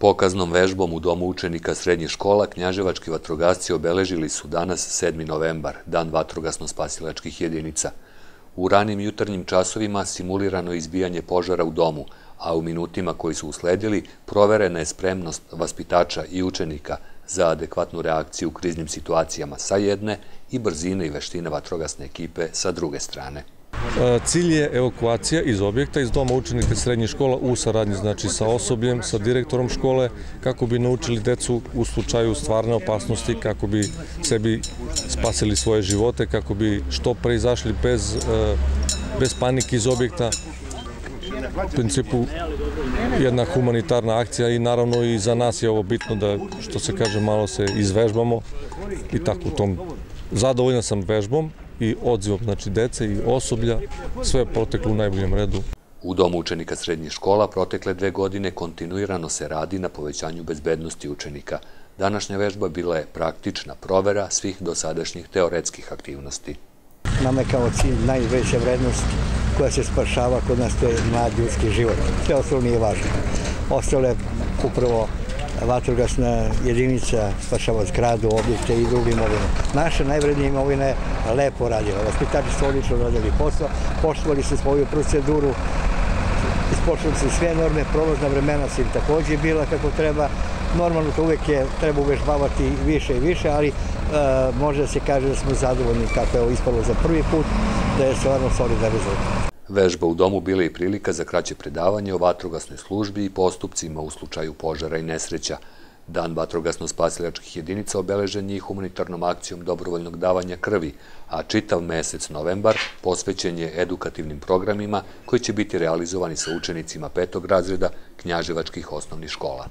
Pokaznom vežbom u Domu učenika srednjih škola knjaževački vatrogasci obeležili su danas 7. novembar, dan vatrogasno-spasilačkih jedinica. U ranim jutarnjim časovima simulirano izbijanje požara u domu, a u minutima koji su usledili proverena je spremnost vaspitača i učenika za adekvatnu reakciju u kriznim situacijama sa jedne i brzine i veštine vatrogasne ekipe sa druge strane. E, cilj je evakuacija iz objekta, iz doma učenika srednje škola u saradnji znači, sa osobljem, sa direktorom škole, kako bi naučili decu u slučaju stvarne opasnosti, kako bi sebi spasili svoje živote, kako bi što pre izašli bez, e, bez panike iz objekta. U principu jedna humanitarna akcija i naravno i za nas je ovo bitno da, što se kaže, malo se izvežbamo i tako u tom. Zadovoljan sam vežbom, i odzivom znači dece i osoblja, sve je proteklo u najboljem redu. U Domu učenika srednjih škola protekle dve godine kontinuirano se radi na povećanju bezbednosti učenika. Današnja vežba bila je praktična provera svih dosadašnjih teoretskih aktivnosti. Nama je kao cilj najveća vrednost koja se spašava kod nas, to je mlad ljudski život. Sve ostalo nije važno. Ostalo je upravo vatrogasna jedinica spašava zgradu, objekte i drugi imovine. Naša najvrednija imovina je lepo radila. Vaspitači su odlično radili posao, poštovali su svoju proceduru, ispoštovali su sve norme, prolazna vremena su im također bila kako treba. Normalno to uvek je, treba uvežbavati više i više, ali e, može se kaže da smo zadovoljni kako je ovo ispalo za prvi put, da je stvarno solidan rezultat. Vežba u domu bila i prilika za kraće predavanje o vatrogasnoj službi i postupcima u slučaju požara i nesreća. Dan vatrogasno-spasilačkih jedinica obeležen je i humanitarnom akcijom dobrovoljnog davanja krvi, a čitav mesec novembar posvećen je edukativnim programima koji će biti realizovani sa učenicima petog razreda knjaževačkih osnovnih škola.